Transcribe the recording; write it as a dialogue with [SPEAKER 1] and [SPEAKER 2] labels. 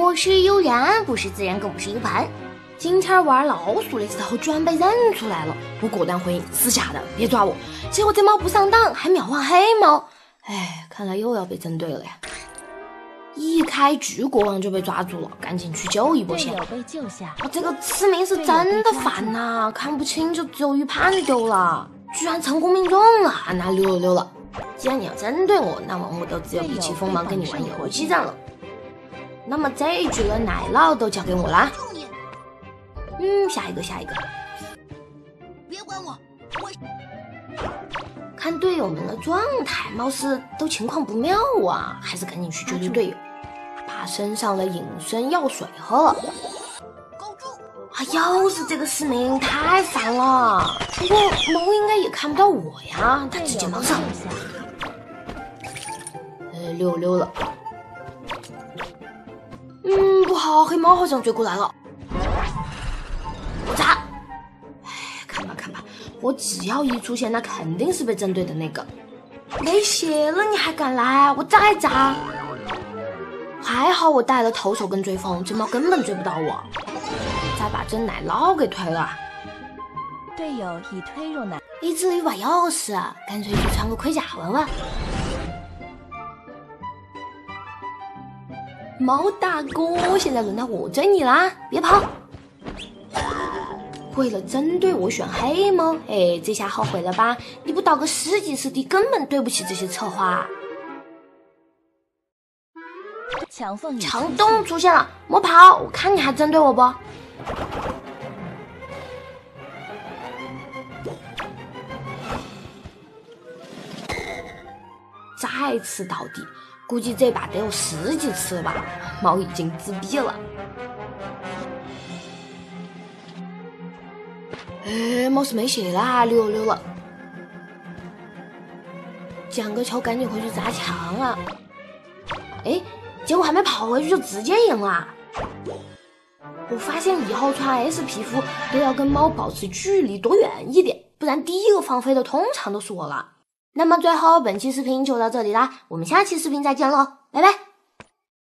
[SPEAKER 1] 我是悠然，不是自然，更不是 U 盘。今天玩老鼠的时候，居然被认出来了。我果断回应：是假的，别抓我。结果这猫不上当，还秒换黑猫。哎，看来又要被针对了呀！一开局国王就被抓住了，赶紧去救一波先。
[SPEAKER 2] 被救下。
[SPEAKER 1] 我这个痴民是真的烦呐，看不清就只有预判丢了，居然成功命中了，那溜了溜了。既然你要针对我，那么我都只有意气锋芒跟你玩游击战了。那么这一局的奶酪都交给我啦。嗯，下一个，下一个。
[SPEAKER 3] 别管我，我。
[SPEAKER 1] 看队友们的状态，貌似都情况不妙啊，还是赶紧去救救队友，把身上的隐身药水喝了。啊，又是这个市民，太烦了。不过猫应该也看不到我呀，它直接冒上。呃，溜溜了。好，黑猫好像追过来了。我砸！哎，看吧看吧，我只要一出现，那肯定是被针对的那个。没血了你还敢来？我再砸！还好我带了投手跟追风，这猫根本追不到我。再把这奶酪给推了。
[SPEAKER 2] 队友已推入奶。
[SPEAKER 1] 你这里把钥匙，干脆去穿个盔甲问问。猫大哥，现在轮到我追你啦！别跑！为了针对我选黑猫，哎，这下后悔了吧？你不倒个十几次地，根本对不起这些策划。
[SPEAKER 2] 墙缝
[SPEAKER 1] 墙洞出现了，莫跑！我看你还针对我不？再次倒地。估计这把得有十几次吧，猫已经自闭了。哎，貌似没血啦，溜溜了。捡个球，赶紧回去砸墙啊。哎，结果还没跑回去就直接赢了。我发现以后穿 S 皮肤都要跟猫保持距离多远一点，不然第一个放飞的通常都是我了。那么最后，本期视频就到这里啦，我们下期视频再见喽，拜拜。